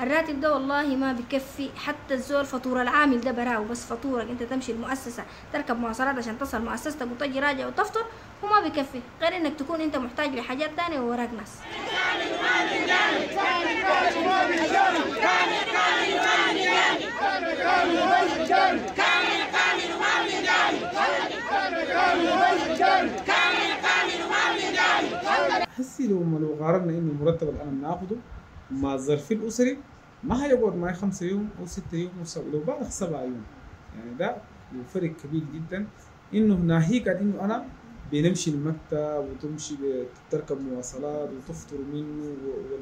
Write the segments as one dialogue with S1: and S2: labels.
S1: الراتب ده والله ما بكفي حتى الزول فاتورة العامل ده براو بس فاتورة أنت تمشي المؤسسة تركب مواصلات عشان تصل مؤسستك وتجي راجع وتفطر وما بكفي. غير إنك تكون أنت محتاج لحاجات تانية ووراك ناس.
S2: هسي لو لو قارنا إنه المرتب اللي أنا بناخده مع الظرف الأسري ما هيقعد معي خمسة يوم أو ستة يوم أو سبعة لو بالغ سبعة يوم. يعني ده فرق كبير جدا إنه ناهيك عن إنه أنا بنمشي المكتب وتمشي تركب مواصلات وتفطر منه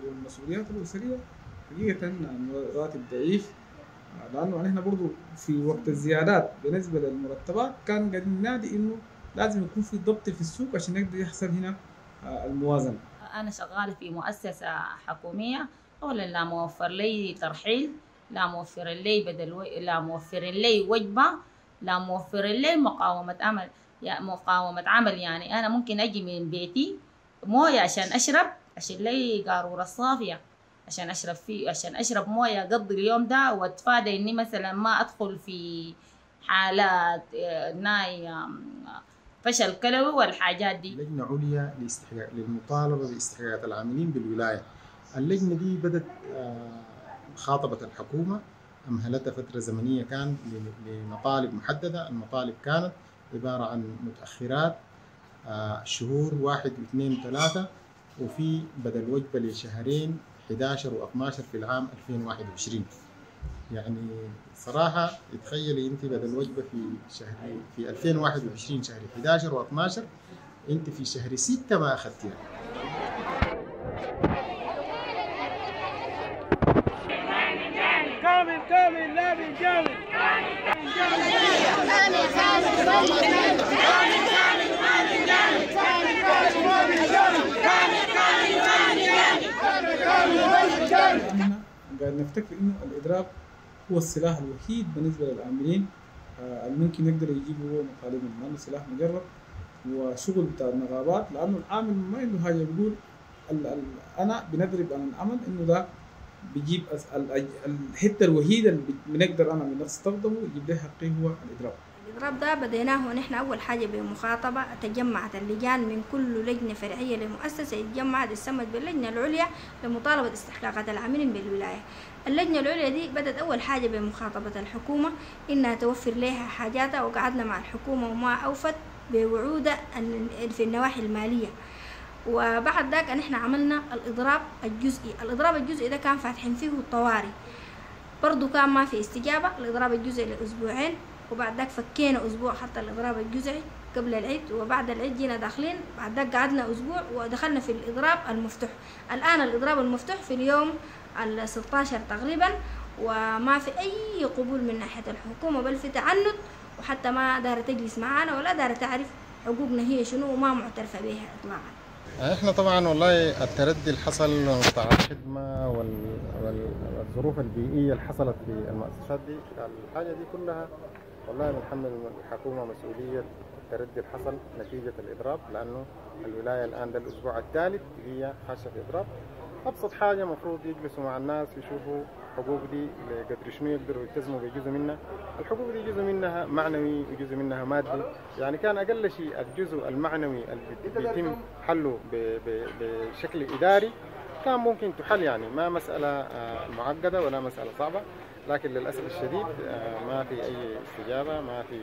S2: والمسؤوليات الأسرية. حقيقة راتب ضعيف لأنه إحنا برضو في وقت الزيادات بالنسبة للمرتبات كان قاعدين ننادي إنه لازم يكون في ضبط في السوق عشان يقدر يحصل هنا الموازنة.
S3: أنا شغالة في مؤسسة حكومية. أولا لا موفر لي ترحيل لا موفر لي بدل و... لا موفر لي وجبة لا موفر لي مقاومة عمل يا مقاومة عمل يعني أنا ممكن أجي من بيتي موية عشان أشرب عشان لي قارورة صافية عشان أشرب فيه عشان أشرب موية أقضي اليوم ده وأتفادى إني مثلا ما أدخل في حالات آه، ناي آم، فشل كلوي والحاجات دي.
S4: لجنة عليا للمطالبة باستحقاقات العاملين بالولاية. اللجنة دي بدت آه، خاطبت الحكومة أمهلتها فترة زمنية كان لمطالب محددة. المطالب كانت عبارة عن متأخرات آه، شهور واحد واثنين وثلاثة وفي بدل وجبة لشهرين 11 و12 في العام 2021 يعني صراحة تخيلي أنت بدل وجبة في شهر في 2021 شهر 11 و12 أنت في شهر 6 ما أخذتيها.
S5: كامل كامل لا بالجامل
S2: إحنا قاعد نفتكر إنه الاضراب هو السلاح الوحيد بالنسبة للعاملين. آه، اللي ممكن يقدروا يجيبوا مطالبهم لأنه سلاح مجرب وشغل بتاع النقابات لأنه العامل ما عنده حاجة بيقول أنا بنضرب عن العمل إنه ده بيجيب الحتة الوحيدة اللي بنقدر أنا بنستخدمه يجيب لي حقي هو الاضراب
S1: الإضراب ده بديناه ونحن أول حاجة بمخاطبة تجمعت اللجان من كل لجنة فرعية لمؤسسة اتجمعت السمت باللجنة العليا لمطالبة استحقاقات العاملين بالولاية. اللجنة العليا دي بدأت أول حاجة بمخاطبة الحكومة إنها توفر لها حاجاتها وقعدنا مع الحكومة وما أوفت بوعودها ال- في النواحي المالية. وبعد ذاك نحن عملنا الإضراب الجزئي. الإضراب الجزئي ده كان فاتحين فيه الطوارئ برضو كان ما في استجابة. الإضراب الجزئي لأسبوعين. وبعد ذاك فكينا أسبوع حتى الإضراب الجزئي قبل العيد وبعد العيد جينا داخلين. بعد ذاك قعدنا أسبوع ودخلنا في الإضراب المفتوح. الآن الإضراب المفتوح في اليوم ال 16 تقريبا وما في أي قبول من ناحية الحكومة بل في تعنت وحتى ما دارت تجلس معانا ولا دارت تعرف حقوقنا هي شنو وما معترفة بها إطلاقا.
S4: إحنا طبعا والله التردي اللي حصل وقطاع الخدمة وال- وال- والظروف البيئية اللي حصلت في المؤسسات دي الحاجة دي كلها والله بنحمل الحكومة مسؤولية التردي حصل نتيجة الإضراب لأنه الولاية الآن ده الأسبوع الثالث هي خاشه في اضراب أبسط حاجة المفروض يجلسوا مع الناس يشوفوا حقوق دي لقدر شنو يقدروا يلتزموا بجزء منها. الحقوق دي جزء منها معنوي وجزء منها مادي. يعني كان أقل شيء الجزء المعنوي اللي بيتم حله بشكل إداري كان ممكن تحل يعني. ما مسألة آه، معقدة ولا مسألة صعبة. لكن للأسف الشديد آه، ما في أي استجابة ما في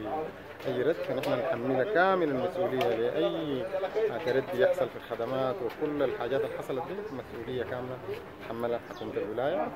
S4: اي رد فنحن نحملها كامل المسؤولية لأي تردي يحصل في الخدمات وكل الحاجات اللي حصلت دي مسؤولية كاملة تحملها حكومة
S6: الولاية.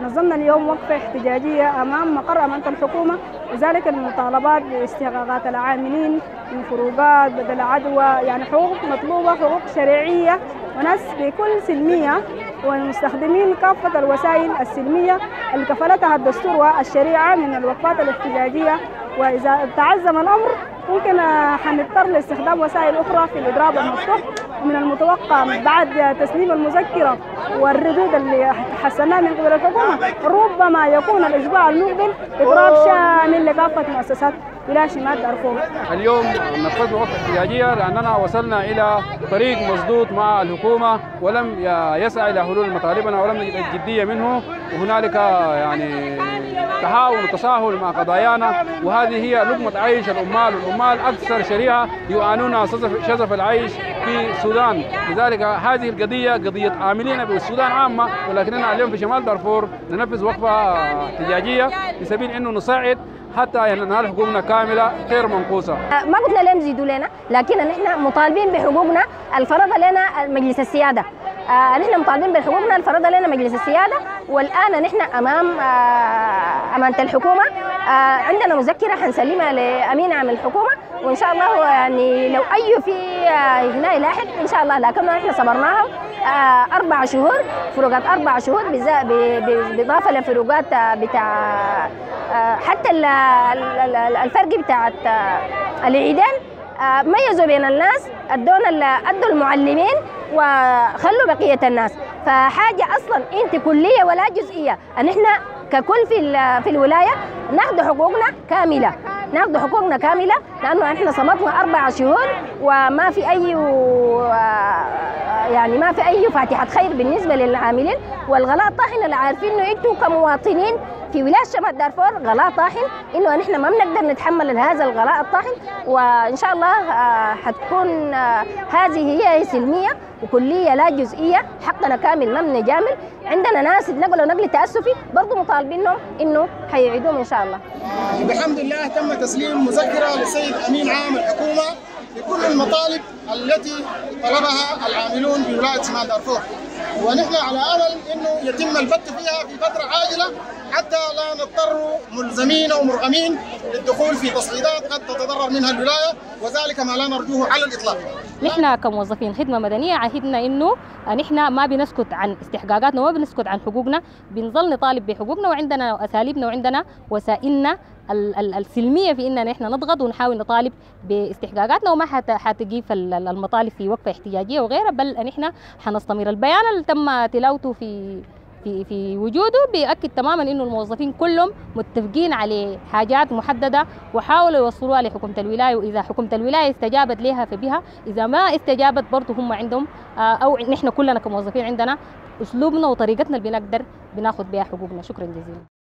S6: نظمنا اليوم وقفة احتجاجية أمام مقر أمانة الحكومة. وذلك المطالبات باستحقاقات العاملين من فروقات بدل عدوى يعني حقوق مطلوبة حقوق شرعية وناس بكل سلمية والمستخدمين كافة الوسائل السلمية اللي كفلتها الدستور والشريعة من الوقفات الاحتجاجية وإذا تعزم الأمر ممكن حنضطر لاستخدام وسائل أخرى في الإضراب المفتوح ومن المتوقع بعد تسليم المذكرة والردود اللي حسناها من قبل الحكومة ربما يكون الأسبوع المقبل إضراب شامل لكافة مؤسسات ولاية شمال دارفور
S7: اليوم نفذنا وقفة احتجاجية لأننا وصلنا إلى طريق مسدود مع الحكومة ولم يسعى إلى حلول مطالبنا ولم نجد الجدية منه. وهنالك يعني تهاون وتساهل مع قضايانا. وهذه هي لقمة عيش العمال. والعمال أكثر شريحة يعانون شظف العيش في السودان. لذلك هذه القضية قضية عاملين بالسودان عامة. ولكننا اليوم في شمال دارفور ننفذ وقفة احتجاجية في سبيل أنه نساعد حتى ننال حقوقنا كاملة غير منقوصة
S8: ما قلنا لهم زيدوا لنا لكن نحن مطالبين بحقوقنا الفرض لنا مجلس السيادة. آه نحن مطالبين بحقوقنا الفرض لنا مجلس السيادة والآن نحن أمام آه أمانة الحكومة. آه عندنا مذكرة حنسلمها لأمين عام الحكومة وإن شاء الله يعني لو أي في آه هنا لاحق إن شاء الله لكن نحن صبرناهم آه أربع شهور فروقات أربع شهور بالإضافة لفروقات بتاع آه حتى الفرق بتاعت العيدين ميزوا بين الناس أدونا أدوا المعلمين وخلوا بقية الناس. فحاجة أصلا أنت كلية ولا جزئية. ان إحنا ككل في في الولاية ناخذ حقوقنا كاملة. ناخذ حقوقنا كاملة لأنه إحنا صمتنا أربع شهور وما في أي يعني ما في أي فاتحة. خير بالنسبة للعاملين. والغلاء طاحن. اللي عارفين إنه أنتم كمواطنين في ولاية شمال دارفور غلاء طاحن. إنه نحن ما بنقدر نتحمل هذا الغلاء الطاحن. وإن شاء الله حتكون هذه هي سلمية وكلية لا جزئية. حقنا كامل ما بنجامل. عندنا ناس اتنقلوا نقل تأسفي. برضه مطالبينهم إنه حيعيدوهم إن شاء الله.
S9: بحمد الله تم تسليم مذكرة للسيد أمين عام الحكومة. بكل المطالب التي طلبها العاملون بولاية شمال دارفور ونحن على آمل إنه يتم البت فيها في فترة عاجلة حتى لا نضطر ملزمين أو مرغمين للدخول في تصعيدات قد تتضرر منها الولاية وذلك ما لا نرجوه على الإطلاق.
S10: نحن كموظفين خدمة مدنية عهدنا إنه نحن ما بنسكت عن استحقاقاتنا وما بنسكت عن حقوقنا. بنظل نطالب بحقوقنا وعندنا أساليبنا وعندنا وسائلنا السلمية في إننا نحن نضغط ونحاول نطالب باستحقاقاتنا وما حتقيف المطالب في وقفة احتجاجيه وغيرها بل نحن حنستمر. البيان اللي تم تلاوته في في في وجوده بيأكد تماما إنه الموظفين كلهم متفقين على حاجات محددة وحاولوا يوصلوها لحكومة الولاية وإذا حكومة الولاية استجابت لها فبها إذا ما استجابت برضه هم عندهم أو نحن كلنا كموظفين عندنا أسلوبنا وطريقتنا اللي بنقدر بناخذ بها حقوقنا. شكرا جزيلا.